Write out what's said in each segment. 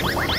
What?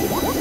What?